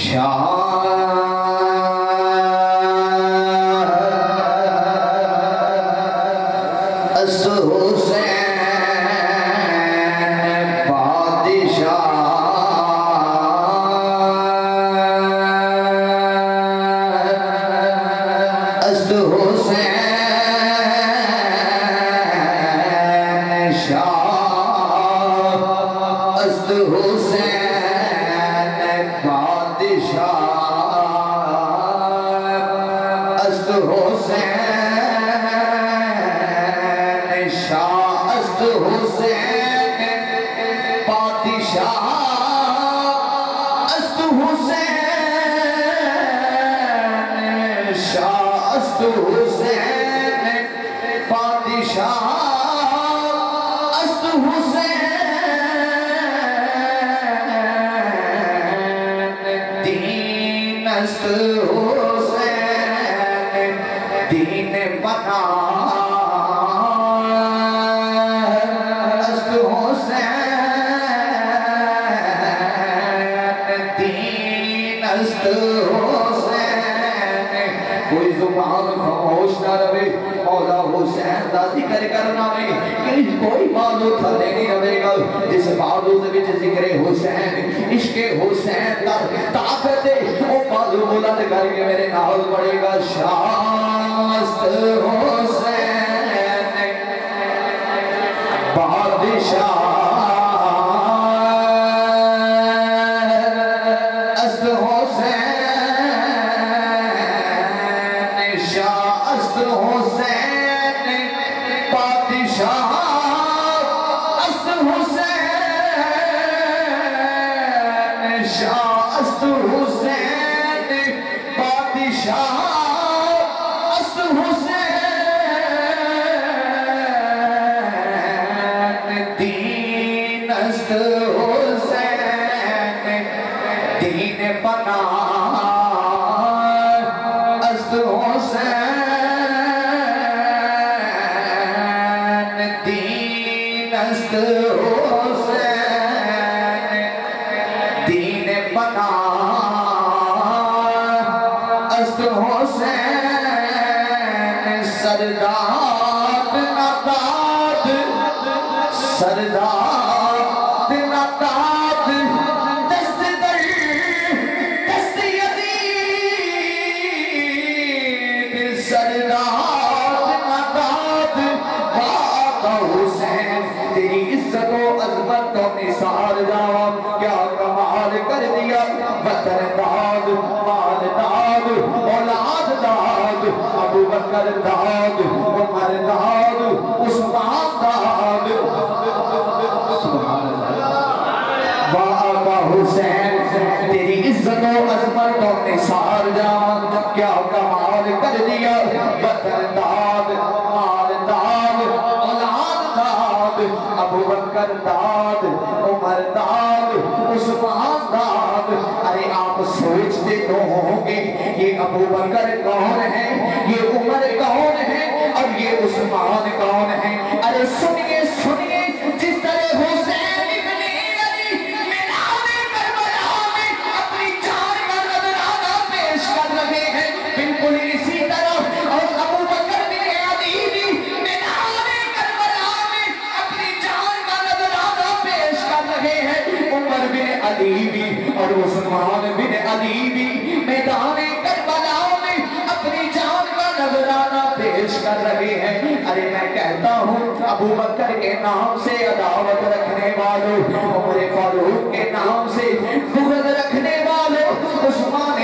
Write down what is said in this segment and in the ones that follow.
Shah. हस्त हुसैन दीन बना कोई ज़ुबान खामोश ना रहे ज़िक्र करना कोई बालू नहीं आवेगा जिस बालू के ज़िक्र हुसैन, इश्के हुसैन ताकत बुलंद करके मेरे नाल पड़ेगा। शास्त्र हो shine. कर दाद उमर दाद उस्मान दाद वाह हुसैन, तेरी इज़्ज़त अजमत और निसार जान क्या कमाल कर दिया? वतन दाद माल दाद औलाद दाद अबू बकर दाद उमर दाद उस्मान दाद दोनों होंगे। ये अबू बकर कौन है? ये उमर कौन है? और ये उस्मान कौन है? अरे सुनिए। पेश कर रहे हैं। अरे मैं कहता हूँ, अबू बकर के नाम से अदावत रखने वालों, उम्र फारूक के नाम से बुगत रखने वालों, उस्मान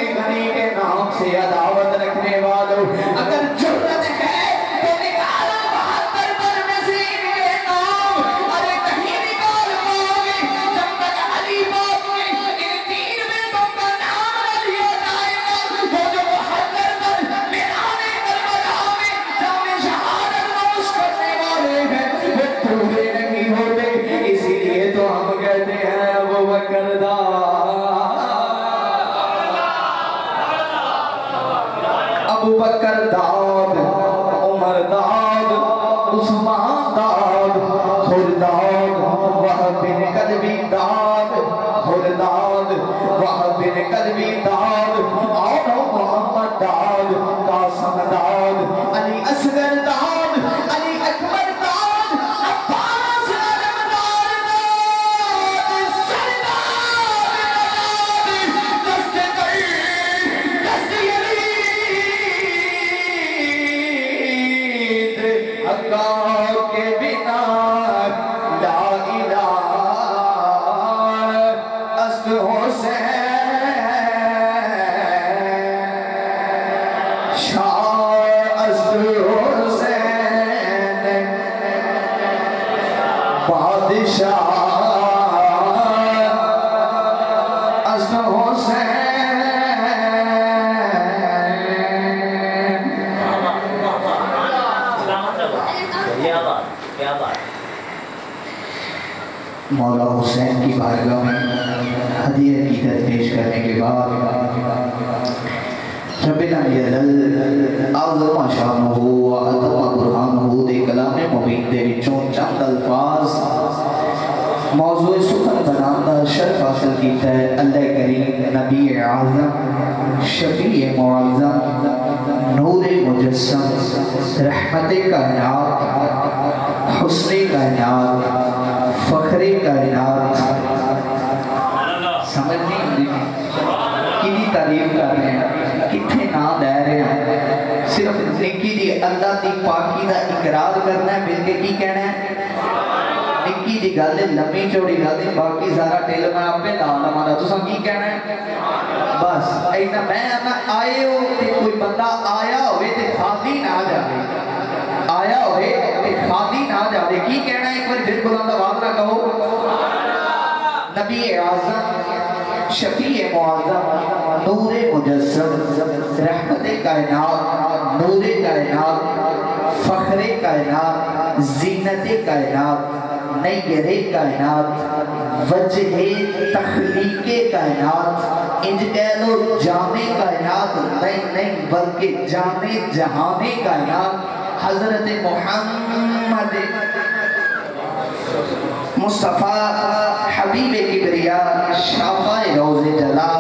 मुबीन दे विचों चंद अल्फाज मौजू सुखन बनान दा शर्फ हासिल कीता है। अल्लाह करीम नबी आज़म शफी मुआज़म नूर मुजस्सम, रहमत कायनात, हुस्न कायनात, फखरे कायनात। समझ नहीं आती। किनी तारीफ़ कर रहे हैं, कितने ना दे रहे हैं। सिर्फ़ अल्लाह दी पाकी दा इकरार करना है मिल के की कहना है? निक्की दी गल है लंबी चौड़ी गल है बाकी सारा टेल मैं आपे ला लवांगा तुसा की कहना है? बस ऐना मैं ना आए हो, ते कोई बंदा आया ते खाली ना जावे। आया ते खाली ना जावे। की कहना है? एक बार फिर बुलंद आवाज़ ना कहो। नबी आज़म, शफी मुआज़म, नूर नूर कायनात, फखरे कायनात, जीनत कायनात नैरे कायनात, वजह तखलीक कायनात इंज कह लो जामे कायनात, नहीं नहीं, बल्कि जामे जहाने कायनात, हज़रत मोहम्मद मुस्तफ़ा हबीब किबरिया शाफा रोज़ जला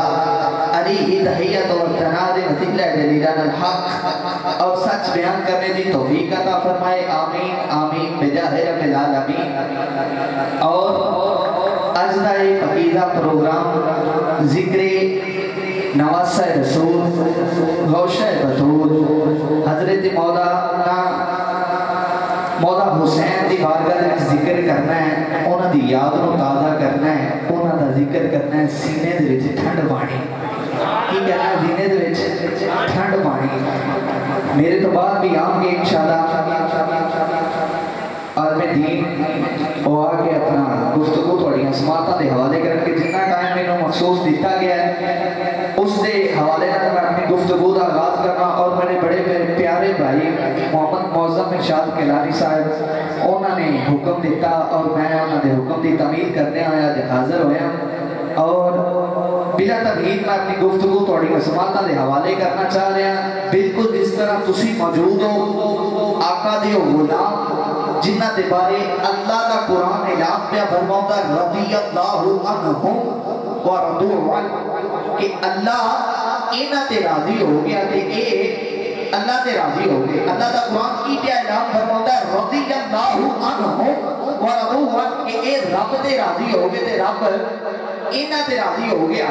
वसीला जलीलान अल हक। और सच बयान करने की तौफीक अता फरमाए। आमीन आमीन बिजाह रब्बिल आलमीन। और आज का एक अकीदा प्रोग्राम, ज़िक्र नवासा रसूल गौशा बतूल, हज़रत मौलाना मौला हुसैन की बारगाह में ज़िक्र करना है। उन्हों की याद को ताज़ा करना है। उन्हों का ज़िक्र करना है। सीने ठंड पानी। की कहना सीने दे ठंड पानी? मेरे तो बाद भी आएँगे इंशाल्लाह आलम दीन वो आके अपना गुफ्तगु थोड़ियाँ समातां के हवाले करके जिन्ना टाइम मैंने महसूस दिता गया है उस दे हवाले मैं अपनी गुफ्तगु का आगाज़ करना और मेरे बड़े मेरे प्यारे भाई मोहम्मद मौजम इरशाद किलानी साहब उन्होंने हुक्म दिता और मैं उन्होंने हुक्म की तमील करने आया हाजिर होया। और बिला तमील मैं अपनी गुफ्तगु थोड़ी समातां के हवाले करना चाह रहा बिल्कुल जिस तरह तुसी मौजूद हो, आका दे गुलाम बारे अल्लाह का कुरान ऐलान पे फरमाता रदी अल्लाहु कि अल्लाह इन्हां ते राज़ी हो गया ते अल्लाह ते राज़ी हो गए। अल्लाह का कुरान की क्या ऐलान फरमाता है रदी अल्लाहु ए रब ते राज़ी हो गए ते इन्हां राज़ी हो गया।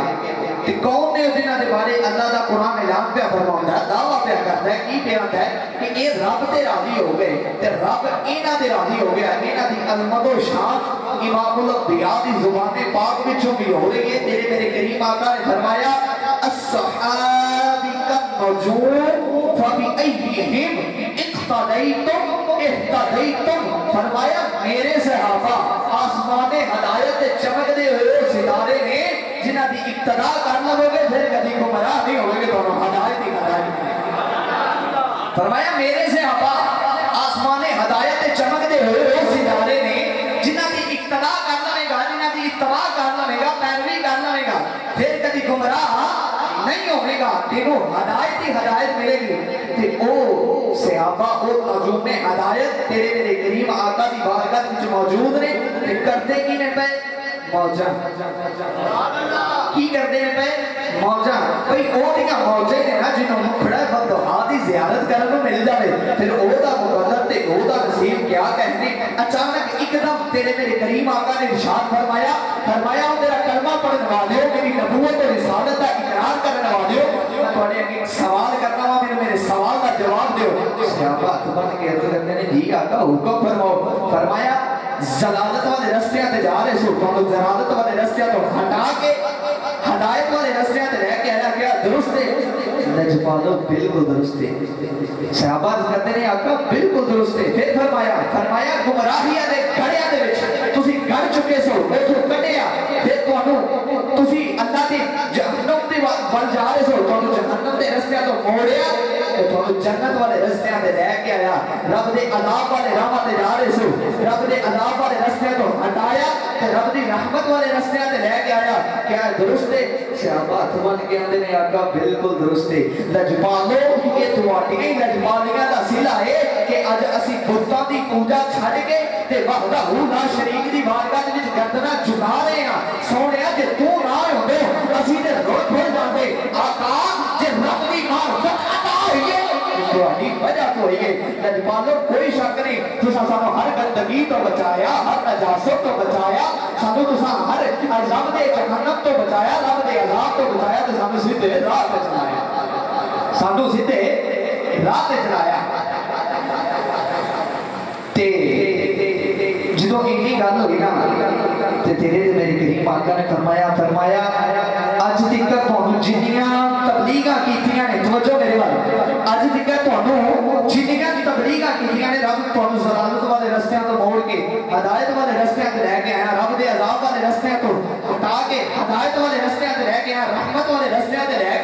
कौन ने दे बारे अल्लाह का कुरान ऐलान पे फरमाता है, दावा पे करता है, की बयान है कि ए रब ते राज़ी हो गए, ते रब इन्हां ते राज़ी हो गया। इन्हां दी अजमत और शान इमामुल अंबिया दी ज़ुबान पाक विचों भी हो रही है। तेरे मेरे करीम आका ने फरमाया का फरमाया, मेरे सहाबा आसमाने हदायत चमकदे हुए ने जिन्हां दी इक्तदा कर लवोगे फिर कभी गुमराह नहीं होगे, दोनों हदायत ही हदायत फरमाया, मेरे सहाबा आसमाने हदायत चमकदे हुए सितारे ने, जिन्हां दी इक्तदा कर लवेगा जिन्हां दी इत्तबा कर लवेगा पैरवी कर लवेगा फिर कभी गुमराह नहीं होगा। तेनों हदायत ही हदायत मिलेगी। ते ओ सहाबा ओ मौजूद ने हदायत तेरे मेरे करीम आका दी बारगाह विच मौजूद ने ते करते की ने पे मौजा की करते हैं पे मौजा भाई वो मौजा ही ना जिन्हों है बंदो आदि करने को मिल जाए फिर ओदा ते ओदा नसीब क्या कहने अचानक एकदम तेरे मेरे करीम आका ने इरशाद फरमाया फरमाया ओ तेरा कलमा पढ़ने वाले हो मेरी नबूवत और रिसालत का इकरार करने वाले हो सवाल करना वा मेरे मेरे सवाल का जवाब दो सहाबा तो आका हुक्म फरमाओ फरमाया जलालत वाले रस्तियाँ जा रहे सो तो जलालत वाले रस्तियाँ तो हटा के हदायत वाले रस्तियाँ रह के आया क्या दुरुस्त बिल्कुल दुरुस्त सहाबा कहते बिल्कुल दुरुस्त फिर फरमाया फरमाया, गुमराहियाँ दे दे विच। तुसी चुके सो, मेरे तो बन रहे सो तो जन्नत के रस्ते तो मोड़िया तो थोड़ा जन्नत वाले रस्ते ते ले के आया रब दे अजाब वाले राह ते जा रहे सो रब दे अजाब वाले रस्ते तो हटाया ते रब दी रहमत वाले रस्ते ते ले के आया क्या दुरुस्त है शाबाश तुमन के आंदे ने आका बिल्कुल दुरुस्त है लजपालो ये तुम्हारी ही लजबानियाँ दा सिला है कि आज असी बुद्धा की पूजा छड़ के ते वहदाहू ना शरीक दी बारगाह दे विच गर्दना झुका रहे हाँ सोहणिया जे तू ना होवे असि ते ਲਜਪਾਲੋ ਕੋਈ ਸ਼ੱਕ ਨਹੀਂ ਤੁਸੀਂ ਸਾਨੂੰ ਹਰ ਗੰਦਗੀ ਤੋਂ ਬਚਾਇਆ ਹਰ ਨਜਾਸਤ ਤੋਂ ਬਚਾਇਆ ਸਾਨੂੰ ਤੁਸੀਂ ਹਰ ਅਜ਼ਾਬ ਦੇ ਜਹੰਨਮ ਤੋਂ ਬਚਾਇਆ ਰੱਬ ਦੇ ਅਜ਼ਾਬ ਤੋਂ ਬਚਾਇਆ ਤੇ ਸਾਨੂੰ ਸਿੱਧੇ ਰਾਹ ਤੇ ਚਲਾਇਆ ਸਾਨੂੰ ਸਿੱਧੇ ਰਾਹ ਤੇ ਚਲਾਇਆ ਤੇ ਜਦੋਂ ਇੰਨੀ ਗੱਲ ਹੋਈ ਨਾ ਤੇ ਤੇਰੇ ਤੇ ਮੇਰੇ ਕਰੀਮ ਆਕਾ ਨੇ ਫਰਮਾਇਆ ਫਰਮਾਇਆ तक अज तक थोनू जिन्निया तबलीगा कीतिया रब थोनू वाले रस्ते तो मोड़ के हिदायत वाले रस्ते ते लेके रब वाले रस्ते हटा के हिदायत वाले रस्ते ते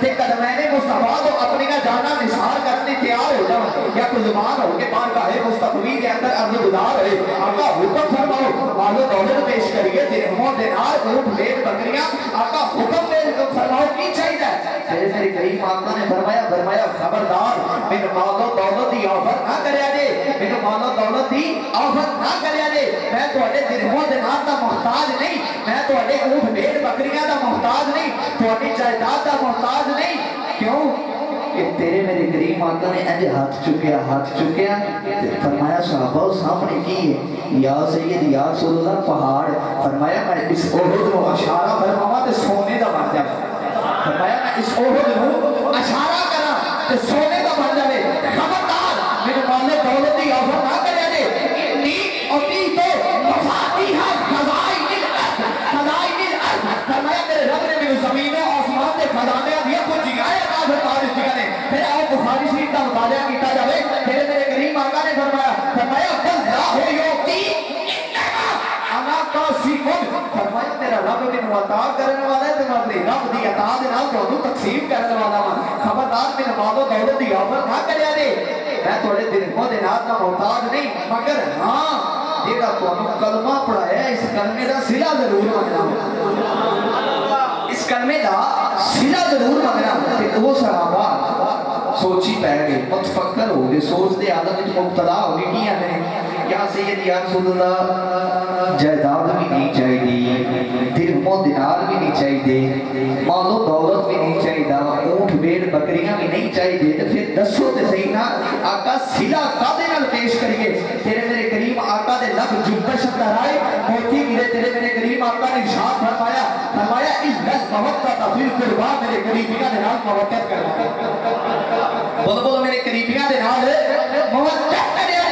के कदमैने मुस्तफ़ा को अपने का जाना निसार करने तैयार हो जाओ या कुर्बान हो के बार है मुस्तफी के अंदर अर्ज़ गुजार है। आपका हुक्म फरमाओ मालो दौलत पेश करिए दिरहमों दिनार ऊँट, भेड़, बकरियाँ, आपका हुक्म दे, फरमाओ, की चाहिए? तेरे तेरे कई आका ने फरमाया फरमाया, खबरदार बिन मालो दौलत दी ऑफ़र ना करे जे बिन मालो दौलत दी ऑफ़र ना करे जे मैं तुम्हारे दिरहमों दिनार का मोहताज नहीं। मैं तुम्हारे ऊँट, भेड़, बकरियाँ का मोहताज नहीं। तुम्हारी जायदाद का मोहताज आज नहीं। क्यों? कि तेरे मेरे करीम आका ने अज हाथ चुकया हाथ चुकया। फरमाया, सहाबा सामने की है? या सैयद, या रसूलुल्लाह, पहाड़। फरमाया, मैं इस ओहद को इशारा फरमावा ते सोने दा बन जावे। फरमाया, मैं इस ओहद को इशारा करा ते सोने दा बन जावे। खबरदार, मेरे माले दौलत दी ऑफ़र ना करे जे। इतनी और 30 तो सरकार इस जगह फिर आप बुखारी शरीफ का मुताजा किया जाए फिर मेरे करीम आका ने फरमाया फरमाया, अल्लाह योती खबरदार मैं कलमा पढ़ाया, इस कलमे का सिला ज़रूर बनना। ಕರ್ಮೆದ सोची पै गए। हो गए सोचते हो गई जायदाद भी नहीं चाहिए दिनार भी नहीं चाहिए दौलत भी नहीं चाहिए भी नहीं चाहिए तो फिर दसो तो सही ना, आका कादे नाल पेश करिए। तेरे मेरे करीम आका दे मोती गिरे तेरे मेरे आका ने मवक्कत फिल कुर्बा मेरे करीबियाँ दे नाल मवक्कत कर बोलो बोलो, मेरे करीबियाँ दे नाल मवक्कत करिया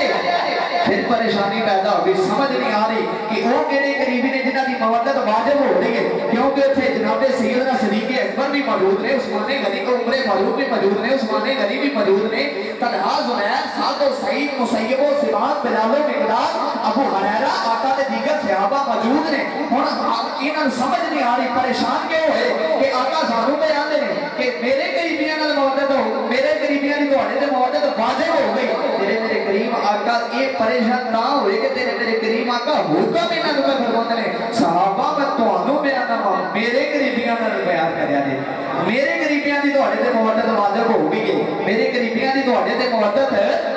फिर परेशानी पैदा हो गई। समझ नहीं आ रही कि वो केड़े करीबी ने जिन्हों की मवदत वाजिब हो रही है। क्योंकि उत्थे जनाबे सैयदना सदीक अकबर भी मौजूद ने उस्माने गनी को उमरे फारूक भी मौजूद ने उस्माने गनी भी मौजूद ने तलहा जुनैर सादो, सईद, मुसैयबो सिबात बिलालो, मिकदार, अबू हरैरा, आका ते दीगर सहाबा मौजूद ने हुन इन्हां समझ नहीं आ रही, परेशान क्यों ਉਹ ਹੈ ਕਿ ਆਕਾ ਸਾਨੂੰ ਤੇ ਆਂਦੇ ਨੇ ਕਿ ਮੇਰੇ ਗਰੀਬੀਆਂ ਨਾਲ ਮੁਹੱਬਤ ਹੋ ਮੇਰੇ ਗਰੀਬੀਆਂ ਦੀ ਤੁਹਾਡੇ ਤੇ ਮੁਹੱਬਤ ਵਾਜਿਬ ਹੋ ਗਈ ਤੇਰੇ ਮੇਰੇ ਕਰੀਮ ਆਕਾ ਇਹ ਪਰੇਸ਼ਾਨ ਨਾ ਹੋਏ ਕਿ ਤੇਰੇ ਮੇਰੇ ਕਰੀਮ ਆਕਾ ਹੁਕਮ ਇਹਨਾਂ ਨੂੰ ਫਰਮਾਉਂਦੇ ਨੇ ਸਹਾਬਾ ਮੈਂ ਤੁਹਾਨੂੰ ਬਿਆਨ ਨਾ ਮੇਰੇ ਗਰੀਬੀਆਂ ਨਾਲ ਪਿਆਰ ਕਰਿਆ ਨੇ ਮੇਰੇ ਗਰੀਬੀਆਂ ਦੀ ਤੁਹਾਡੇ ਤੇ ਮੁਹੱਬਤ ਵਾਜਿਬ ਹੋ ਗਈ ਮੇਰੇ ਗਰੀਬੀਆਂ ਦੀ ਤੁਹਾਡੇ ਤੇ ਮੁਹੱਬਤ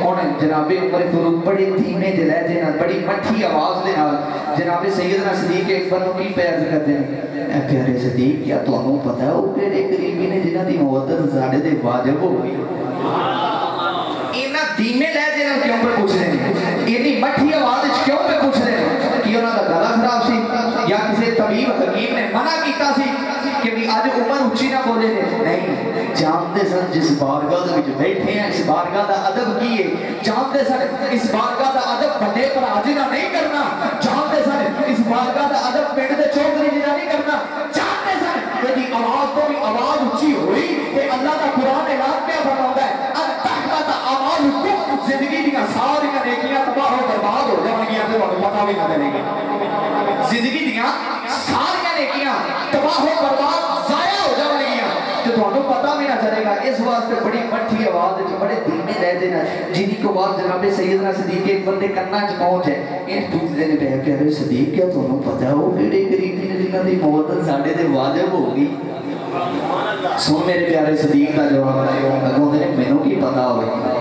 ਹੁਣ ਜਨਾਬੇ ਉਮਰ ਫਾਰੂਕ ਬੜੇ ਧੀਮੇ ਦੇ ਲਹਿਜੇ ਨਾਲ ਬੜੀ ਮੱਠੀ ਆਵਾਜ਼ ਦੇ ਨਾਲ ਜਨਾਬੇ ਸੈਯਦਨਾ ਸਦੀਕ ਅਕਬਰ ਨੂੰ ਕੀ ਪੈਰ ਕਰਦੇ ਨੇ ए प्यारे सदीक, क्या तुम पता वो तेरे करीबी ने जिन्हों की मुहदत साढ़े से वाजिब हो गई? इन्हें धीमे लहजे क्यों पे पूछ रहे हैं इन्नी मठी आवाज़ क्यों पे पूछ रहे हैं कि उन्होंने गला खराब से, या किसी तबीब, हकीम ने मना किया ਕਿ ਵੀ ਅੱਜ ਉਮਰ ਉੱਚੀ ਨਾ ਬੋਲੇ ਨੇ ਨਹੀਂ ਜਾਣਦੇ ਸਨ ਜਿਸ ਬਾਰਗਾਹ ਦੇ ਵਿੱਚ ਬੈਠੇ ਆ ਇਸ ਬਾਰਗਾਹ ਦਾ ਅਦਬ ਕੀ ਹੈ ਜਾਣਦੇ ਸਨ ਇਸ ਬਾਰਗਾਹ ਦਾ ਅਦਬ ਵੱਡੇ ਭਰਾ ਜੀ ਨਾਲ ਨਹੀਂ ਕਰਨਾ ਜਾਣਦੇ ਸਨ ਇਸ ਬਾਰਗਾਹ ਦਾ ਅਦਬ ਪਿੰਡ ਦੇ ਚੌਧਰੀ ਜੀ ਨਾਲ ਨਹੀਂ ਕਰਨਾ ਜਾਣਦੇ ਸਨ ਇਹਦੀ ਆਵਾਜ਼ ਤੋਂ ਵੀ ਆਵਾਜ਼ ਉੱਚੀ ਹੋਈ ਤੇ ਅੱਲਾਹ ਦਾ ਕੁਰਾਨ ਐਲਾਨ ਪਿਆ ਫਰਮਾਉਂਦਾ ਹੈ ਅਤਹਬਤ ਅਮਾਲੁਕੁਮ ਜ਼ਿੰਦਗੀ ਦੀਆਂ ਸਾਰੀਆਂ ਨੇਕੀਆਂ ਤਬਾਹ ਹੋ ਬਰਬਾਦ ਹੋ ਜਾਣਗੀਆਂ ਤੇ ਤੁਹਾਨੂੰ ਪਤਾ ਵੀ ਨਾ ਚੱਲੇਗਾ ਜ਼ਿੰਦਗੀ ਦੀਆਂ ਸਾਰੀਆਂ ਨੇਕੀਆਂ ਤਬਾਹ ਹੋ ਬਰਬਾਦ ਜ਼ਾਇਆ ਹੋ ਜਾਣਗੀਆਂ ਤੇ ਤੁਹਾਨੂੰ ਪਤਾ ਵੀ ਨਾ ਚੱਲੇਗਾ ਇਸ ਵਾਸਤੇ ਬੜੀ ਮੱਠੀ ਆਵਾਜ਼ ਵਿੱਚ ਬੜੇ ਧੀਮੇ ਲਹਿਜੇ ਨਾਲ ਜਿਹਦੀ ਕੋ ਬਾਤ ਜਨਾਬੇ ਸੈਯਦਨਾ ਸਦੀਕ ਅਕਬਰ ਦੇ ਕੰਨਾਂ 'ਚ ਪਹੁੰਚ ਹੈ ਇਹ ਪੁੱਛਦੇ ਨੇ ਪਿਆਰੇ ਪਿਆਰੇ ਸਦੀਕ ਕਿਆ ਤੁਹਾਨੂੰ ਪਤਾ ਉਹ ਕਿਹੜੇ ਗਰੀਬੀ ਨੇ ਜਿਨ੍ਹਾਂ ਦੀ ਮੌਤ ਸਾਡੇ ਤੇ ਵਾਜਬ ਹੋ ਗਈ ਸੁਣ ਮੇਰੇ ਪਿਆਰੇ ਸਦੀਕ ਦਾ ਜਵਾਬ ਅਗੋਂ ਨੇ ਮੈਨੂੰ ਕੀ ਪਤਾ ਹੋਵੇ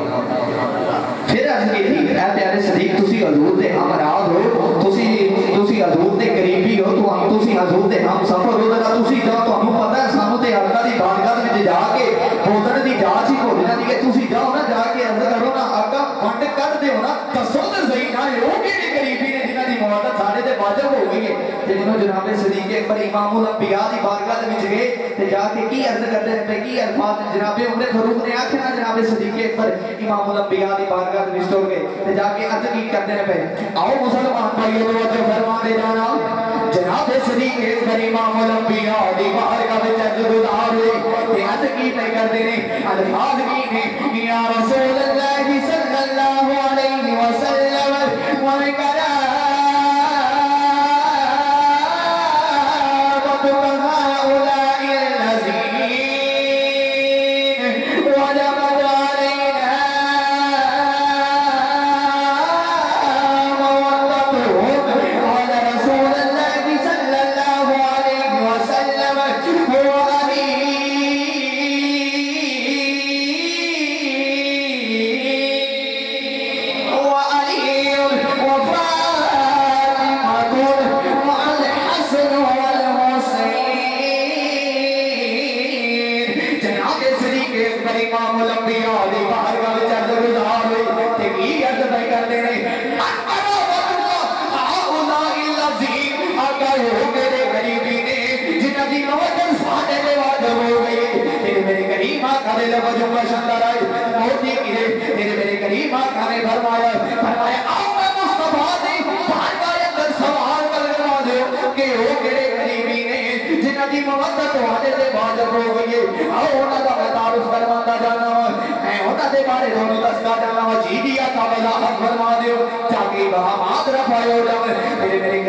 ਫਿਰ ਅਸ ਕੀਤੀ ਐ ਪਿਆਰੇ ਸਦੀਕ ਤੁਸੀਂ ਹਜ਼ੂਰ ਦੇ ਹਮਰਾਦ ਹੋ ਤੁਸੀਂ ਤੁਸੀਂ ਹਜ਼ੂਰ ਦੇ ਕਰੀਬੀ ਹੋ ਤੁਹਾਨੂੰ ਤੁਸੀਂ ਹਜ਼ੂਰ ਦੇ ਹਮ ਸਫਰ ਹੋ ਤਾਂ ਤੁਸੀਂ ਜਾ ਤੁਹਾਨੂੰ ਪਤਾ ਹੈ ਸਾਨੂੰ ਤੇ ਅੱਲਾ ਦੀ ਬਾਰਗਾਹ ਦੇ ਵਿੱਚ ਜਾ ਕੇ ਬੋਲਣ ਦੀ ਜਾਂਚ ਹੀ ਹੋ ਜਾਂਦੀ ਹੈ ਤੁਸੀਂ ਜਾਓ ਨਾ ਜਾ ਕੇ ਅਰਜ਼ ਕਰੋ ਨਾ ਆਕਾ ਵੰਡ ਕੱਢ ਦਿਓ ਨਾ ਦੱਸੋ ਤੇ ਸਹੀ ਨਾ ਉਹ ਕਿਹੜੀ ਗਰੀਬੀ ਨੇ ਜਿਨ੍ਹਾਂ ਦੀ ਮੌਤ ਸਾਡੇ ਤੇ ਵਾਜਬ ਹੋ ਗਈ ਹੈ ਤੇ ਜਦੋਂ ਜਨਾਬ ਸਦੀਕ ਅਕਬਰ ਇਮਾਮੁਲ ਅੰਬਿਆ ਦੀ ਬਾਰਗਾਹ ਦੇ ਵਿੱਚ ਗਏ ਤੇ ਜਾ ਕੇ ਕੀ ਅਰਜ਼ ਕਰਦੇ ਨੇ ਕੀ ਅਲਫਾਜ਼ ਜਨਾਬ ਉਮਰ ਫਾਰੂਕ ਨੇ ਆਖਿਆ ਜਨਾਬ ਸਦੀਕ ਅਕਬਰ ਇਮਾਮੁਲ ਅੰਬਿਆ ਦੀ ਬਾਰਗਾਹ ਦੇ ਵਿੱਚ ਤੁਰ ਗਏ ਤੇ ਜਾ ਕੇ ਅਰਜ਼ ਕੀ ਕਰਦੇ ਨੇ ਪਏ ਆਓ ਮੁਸਲਮਾਨ ਭਾਈਓ ਨੂੰ ਅੱਜ ਫਰਮਾ ਦੇ ਜਾਣਾ ਜਨਾਬ ਸਦੀਕ ਅਕਬਰ ਇਮਾਮੁਲ ਅੰਬਿਆ ਦੀ ਬਾਰਗਾਹ ਵਿੱਚ ਅਰਜ਼ ਗੁਜ਼ਾਰ ਹੋਏ ਤੇ ਅਰਜ਼ ਕੀ ਪਏ ਕਰਦੇ ਨੇ ਅਲਫਾਜ਼ ਕੀ ਨੇ ਯਾ ਰਸੂਲ ਅੱਲਾਹ ਸੱਲੱਲਾਹੁ ਅਲੈਹਿ ਵਸੱਲਮ ਵਰਕਾ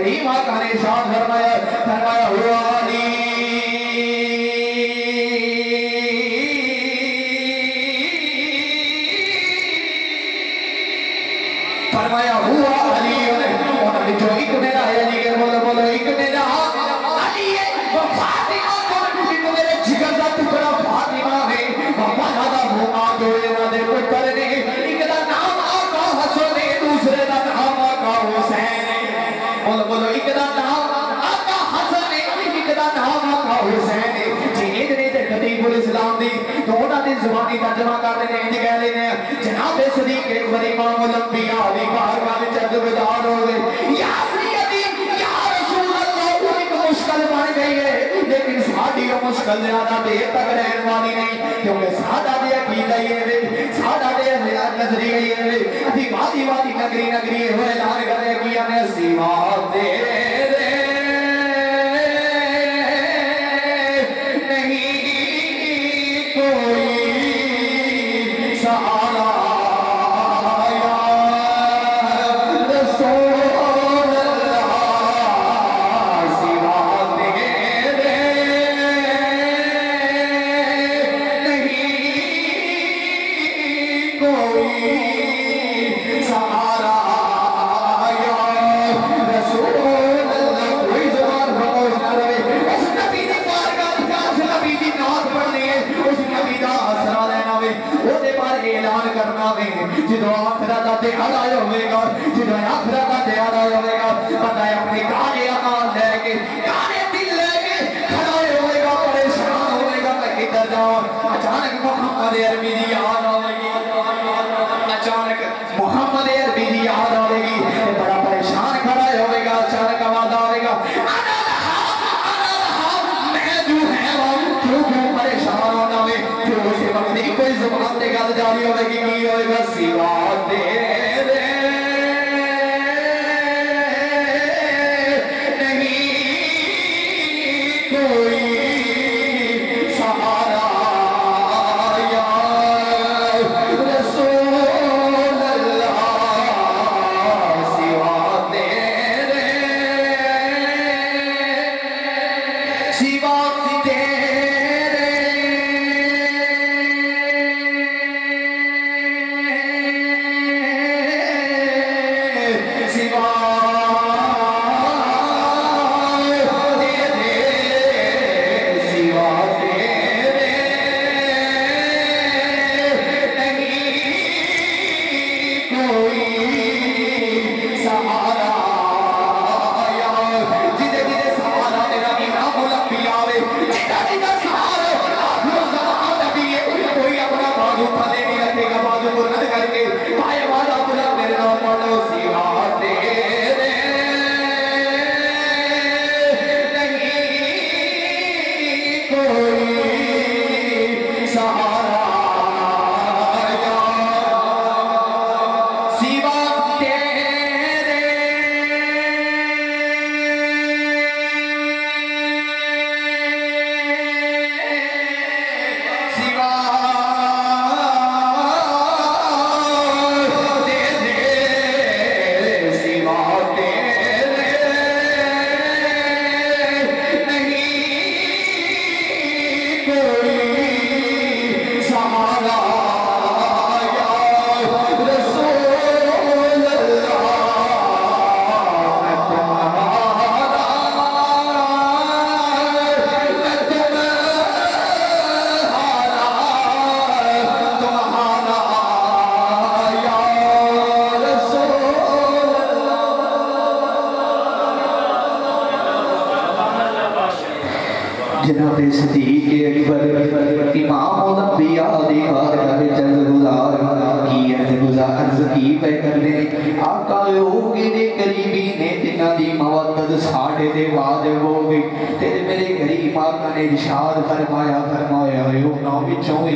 रीमा कहानी शाह धर्म है। इस्लाम दी तो उन्होंने की तर्जमा कर रहे हैं कह रहे हैं जनाब सदीक एक बार इमाम ओलंपिया अली बाहर वाले चंद बेदार हो गए। या श्री या रसूल अल्लाह एक मुश्किल बन गई है, लेकिन साड़ी मुश्किल ज़्यादा देर तक रहने वाली नहीं, क्योंकि साडा दे अकीदा ये है सादा दे नज़रिया ये अभी वादी वादी नगरी नगरी होए लाल करे किया ने सीमा दे।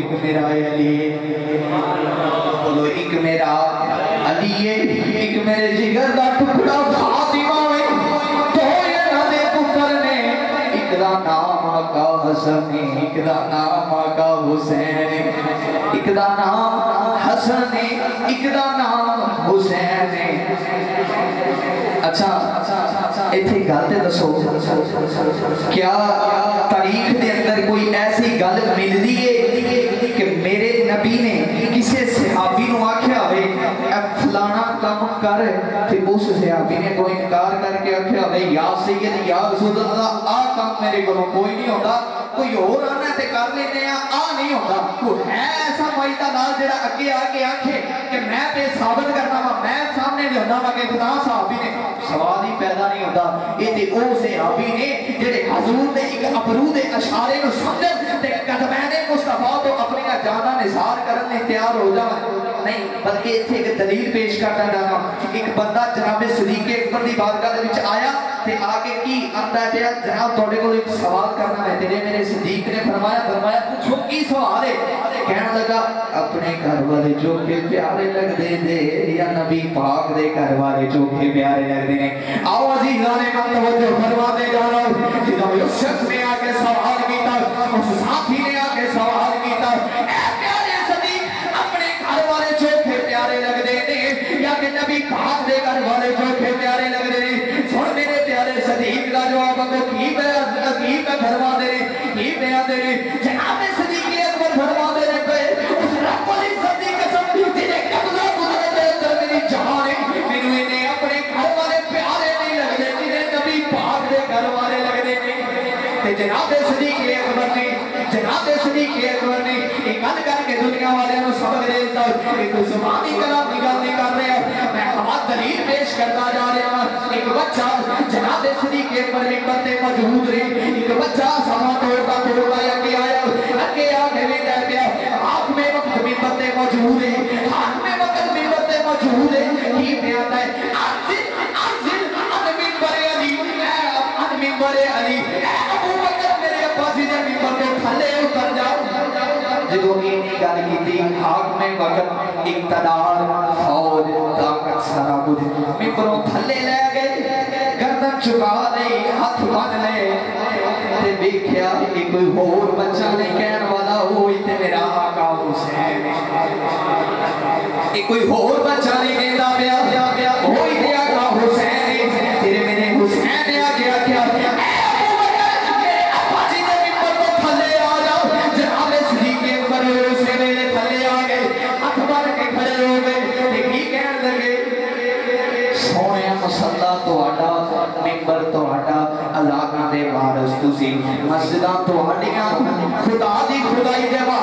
एक मेरा अली। बोलो, एक मेरा अली एक मेरे जिगर का टुकड़ा फातिमा में तो ये ना दे पुत्र ने एक दा नाम का हसन एक दा नाम का हुसैन एक दा नाम हसन एक दा नाम हुसैन अच्छा इतने गल दसो। क्या तारीख के अंदर कोई ऐसी गल को इनकार करके आख्या भाई या सैयद या रसूल अल्लाह आ काम मेरे को कोई नहीं होता। कोई और आना ते कर लेने आ आ नहीं होता। तू है ऐसा फ़ायदा नाल जेड़ा आगे आके आखे कि मैं ते साबित करना वा, मैं सामने लियाना वा कि खुदा साहब ने। सवाल ही पैदा नहीं होता ए ते ओ सहाबी ने जेड़े हुजूर दे एक अपरू दे इशारे को समझ ते कदमैन मुस्तफ़ा तो अपनी जाना निसार करने तैयार हो जावन नहीं, बल्कि इतने एक दलील पेश करना चाहता हाँ एक बंदा जनाब शरीके अकबर की बारगाह के आया तो आके की आंदा पाया जनाब थोड़े को एक सवाल करना है। तेरे मेरे सदीक ने फरमाया फरमाया, पूछो की सवाल है? कहने लगा, अपने घर वाले जो के प्यारे लगते थे या नबी पाक दे घर वाले जो के प्यारे लगते ने? आओ अजीजाने का तवज्जो फरमा दे जाना। जिदा शख्स ने आके सवाल जनाब सदीक अकबर ने जनाब सदीक अकबर ने यह गल करके दुनिया वाले समझ रहे दिता जुबानी कला की गल नहीं कर रहा। मैं हवा दलील पेश करता जा रहा हाँ। एक बच्चा जनाब सदीक अकबर मेबर से मौजूद रहे। एक बच्चा समा तोड़ता तोड़ता आया जो जिन्होंने गल की हाकमे वक्त इकतदार फौज ताकत सारा कुछ। मित्रों थले लै गए, गर्दन चुका ले हथ बन ले। ते कि कोई होर बच्चा नहीं, कहने वाला होई ते मेरा आका हुसैन। कोई होर बच्चा नहीं कहता पिया होई ते आका हुसैन तेरे मेरे हुसैन तो खुदा दी खुदाई देवा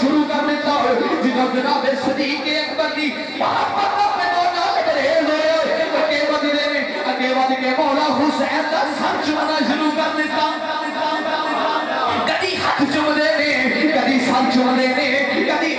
शुरू कर देता हो जिन्हों जनाब सदीक अकबर की कभी हाथ चुमते कभी सर कभी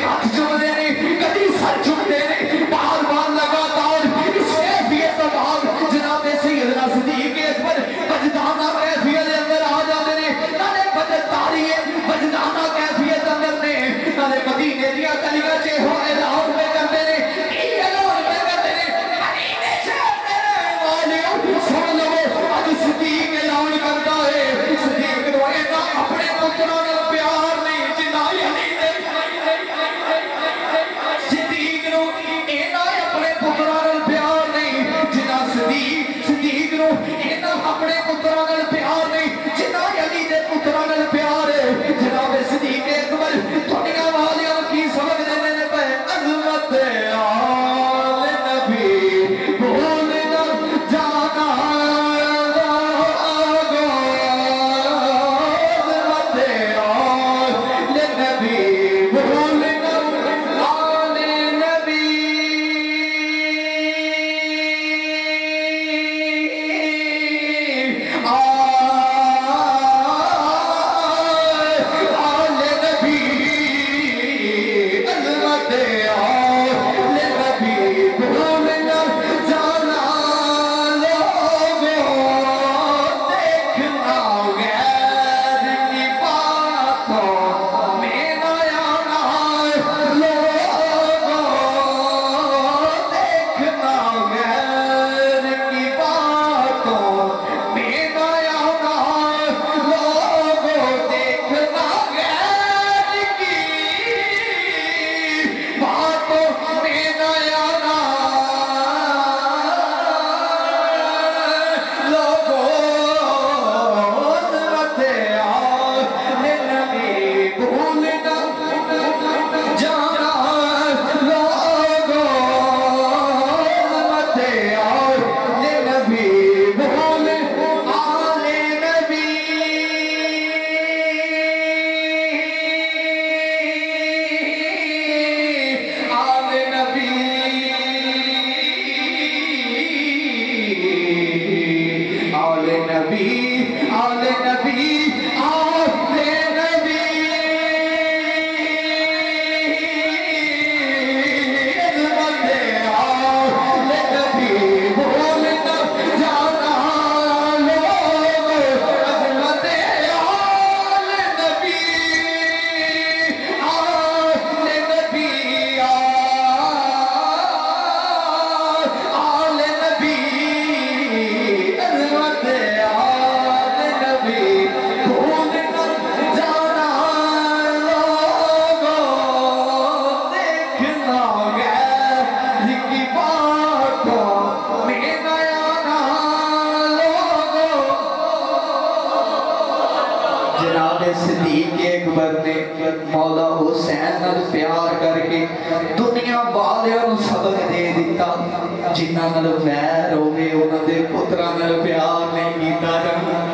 सिद्दीक अकबर ने मौला हुसैन प्यार करके दुनिया वालियाँ नु सबक दे दिता जिन्हां वैर होवे, उन्हां दे पुत्रां प्यार नहीं कीता जांदा।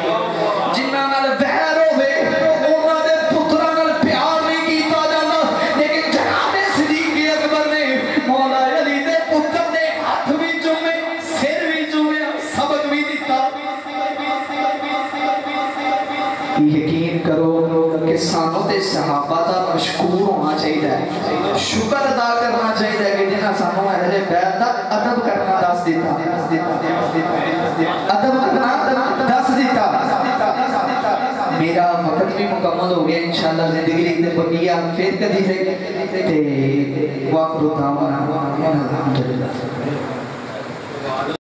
शुक्र अदा करना चाहिए कि जिन्हें अहले बैत का अदब करना दस दिता। अदब करना दस दिता मेरा भी मुकम्मल हो गया इंशाल्लाह ज़िंदगी फिर से ते